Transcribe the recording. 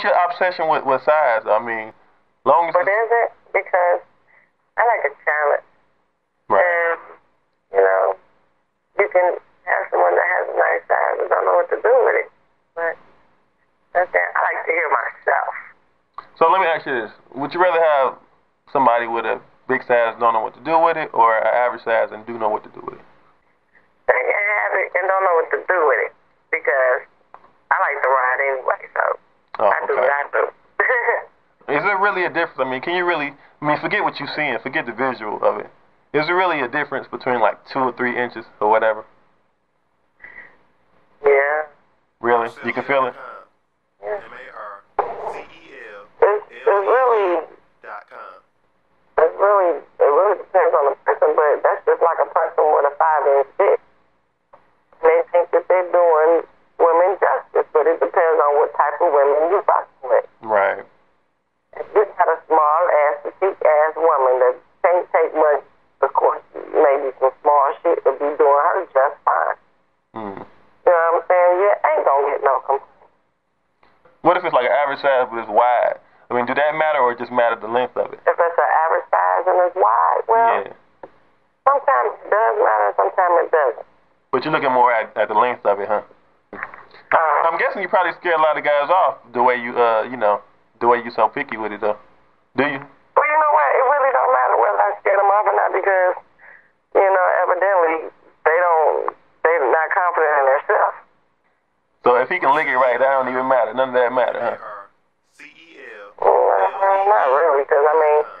what's your obsession with, with size? I mean, long as But is it? Because I like a challenge. right. And, you know, you can have someone that has a nice size and don't know what to do with it. But that's that. I like to hear myself. So let me ask you this: Would you rather have somebody with a big size don't know what to do with it, or an average size and do know what to do with it? They can have it and don't know what to do with it. Because I like to ride anyway, so Do what okay. I do. Is there really a difference? I mean, can you really? I mean, forget what you're seeing, forget the visual of it. Is there really a difference between like two or three inches or whatever? yeah. Really? You can feel it. Yeah. M-A-R-C-E-L It's, it's really. It's really, it really depends on the person, but that's just like a person with a five inch dick. They think that they're doing women justice, but it depends on what type of women you fucking with. Right. If you got a small ass, petite ass woman that can't take much, of course, maybe some small shit to be doing her just fine. Mm. You know what I'm saying? You ain't gonna get no complaint. What if it's like an average size but it's wide? I mean, do that matter or just matter the length of it? If it's an average size and it's wide, well, Yeah. sometimes it does matter, sometimes it doesn't. But you're looking more at, at the length of it, huh? Uh, I'm guessing you probably scare a lot of guys off the way you, uh, you know, the way you so picky with it, though. Do you? Well, you know what? It really don't matter whether I scare them off or not because, you know, evidently they don't, they're not confident in themselves. So if he can lick it right, that don't even matter. None of that matter, huh? M-A-R-C-E-L Mm, not really, because I mean,